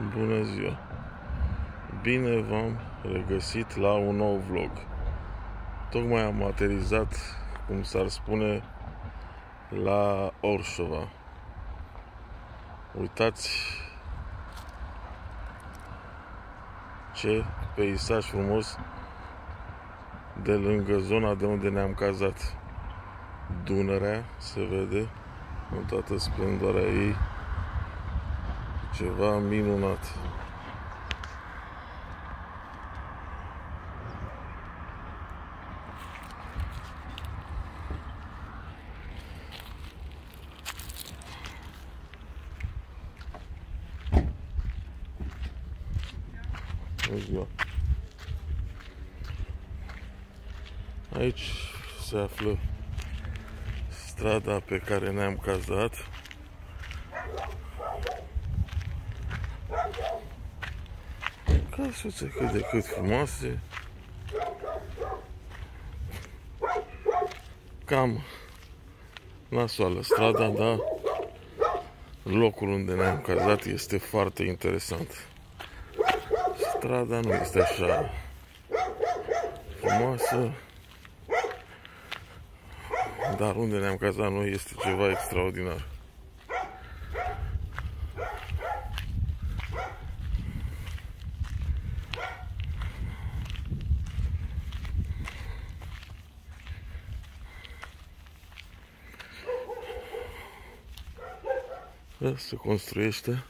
Bună ziua! Bine v-am regăsit la un nou vlog. Tocmai am aterizat, cum s-ar spune, la Orșova. Uitați ce peisaj frumos de lângă zona de unde ne-am cazat. Dunărea se vede în toată splendoarea ei ceva minunat. Bună ziua! Aici se află strada pe care ne-am cazat. Casuțe cât de cât frumoase. Cam nasoală strada, dar locul unde ne-am cazat este foarte interesant. Strada nu este așa frumoasă, dar unde ne-am cazat noi este ceva extraordinar. Se construiește.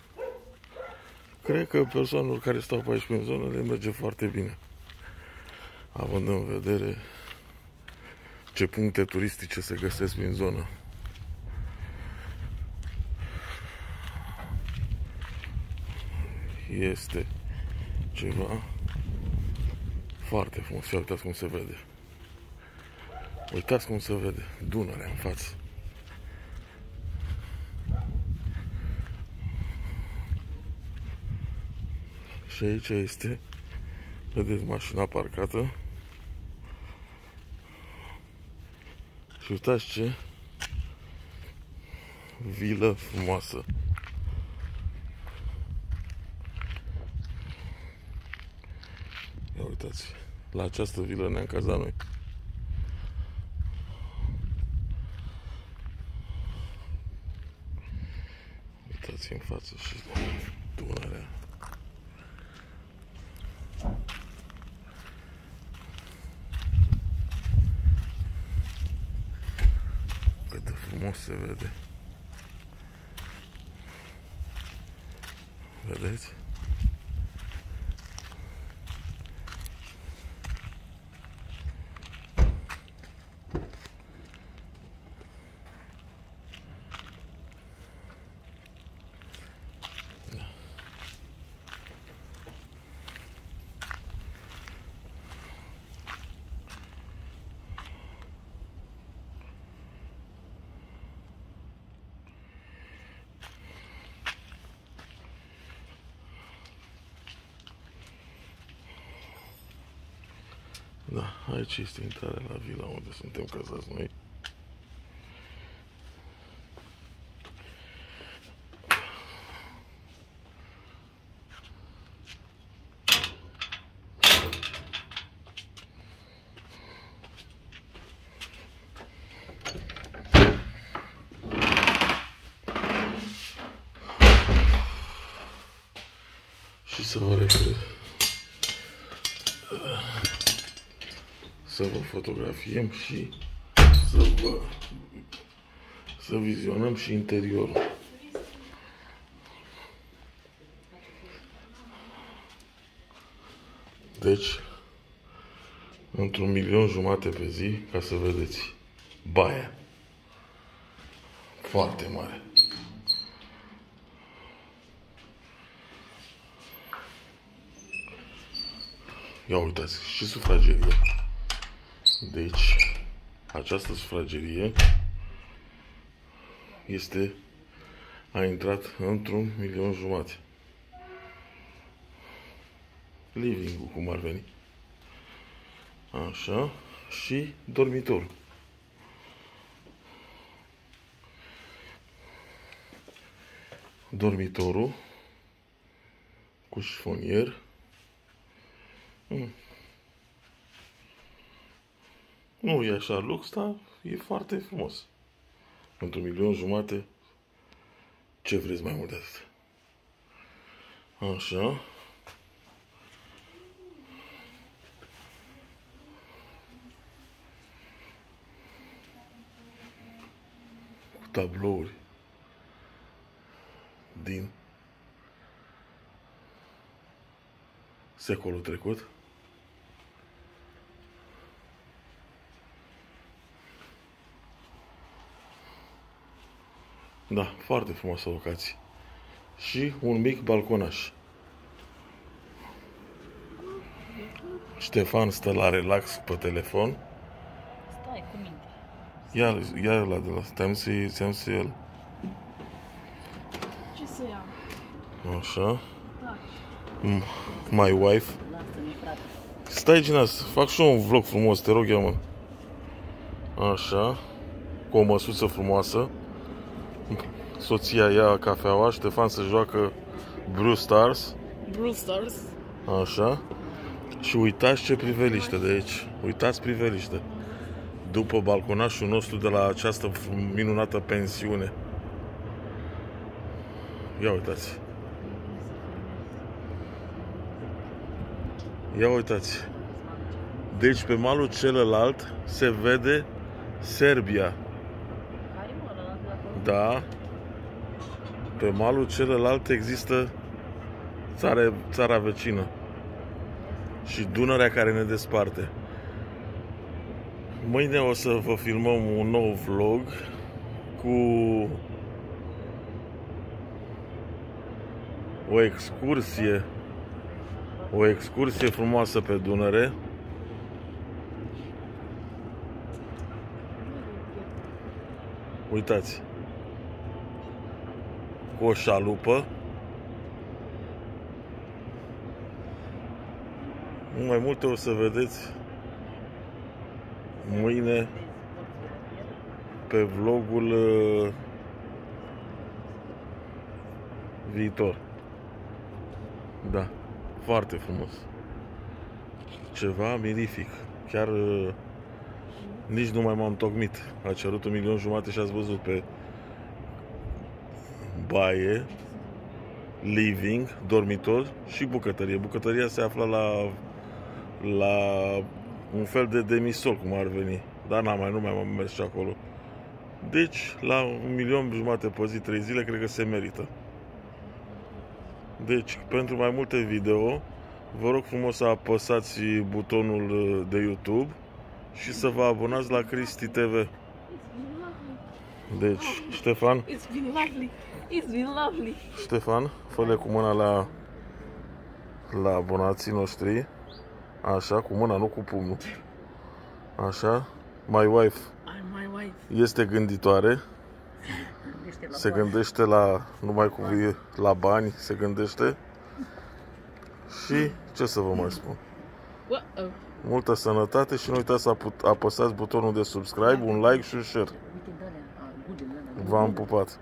Cred că persoanelor care stau pe aici în zonă le merge foarte bine. Având în vedere ce puncte turistice se găsesc prin zonă. Este ceva foarte frumos. Uitați cum se vede. Uitați cum se vede Dunărea în față. Și aici este, vedeți mașina parcată. Și uitați ce vilă frumoasă. Ia uitați, la această vilă ne-am cazat noi. Uitați în față și Dunărea. frumos se vede. Vedeți? Da, aici este intrarea la vila unde suntem cazați noi. Și să vă repede. Să vă fotografiem și să vă să vizionăm și interiorul. Deci, într-un milion jumate pe zi, ca să vedeți, baia. Foarte mare. Ia uitați, și sufragerie. Deci, această sufragerie este, a intrat într-un milion jumate. Living-ul, cum ar veni. Așa. Și dormitorul. Dormitorul cu șifonier. Mm. Nu e așa lux, dar e foarte frumos. Pentru un milion jumate, ce vreți mai mult de atât? Așa. Cu tablouri din secolul trecut. Da, foarte frumoasă locație. Și un mic balconaș. Ștefan stă la relax pe telefon. Stai cu minte. Ia, ia la de la ți-am să, ți-am să el. Ce să iau? Așa. Taci. M- My wife. Lasă-mi, frate. Stai, Gina, să fac și eu un vlog frumos, te rog eu, mă. Așa. Cu o măsuță frumoasă. Soția ia cafeaua, Ștefan se joacă Blue Stars. Brawl Stars. Așa. Și uitați ce priveliște de aici. Uitați priveliște. După balconașul nostru de la această fr- minunată pensiune. Ia uitați. Ia uitați. Deci pe malul celălalt se vede Serbia. Care mă, ăla de acolo? Da. Pe malul celălalt există țara, țara vecină. Și Dunărea care ne desparte. Mâine o să vă filmăm un nou vlog cu o excursie o excursie frumoasă pe Dunăre uitați cu o șalupă mai multe o să vedeți mâine pe vlogul uh, viitor. Da, foarte frumos. Ceva mirific. Chiar uh, nici nu mai m-am tocmit. A cerut un milion jumate și ați văzut pe baie, living, dormitor și bucătărie. Bucătăria se află la la un fel de demisol, cum ar veni. Dar n-am mai, nu mai am mers și acolo. Deci, la un milion jumate pe zi, trei zile, cred că se merită. Deci, pentru mai multe video, vă rog frumos să apăsați butonul uh, de YouTube și să vă abonați la Cristi TV. Deci, Ștefan, It's been lovely. It's been lovely. Ștefan, fă cu mâna la, la abonații noștri. Așa, cu mâna, nu cu pumnul. Așa. My wife I'm my wife. este gânditoare. Gândește la Se boală. gândește la, numai cu la bani, se gândește. Și ce să vă mai spun? Wow. Multă sănătate și nu uitați să apu- apăsați butonul de subscribe, un like și un share. Vamos hum. pro pato.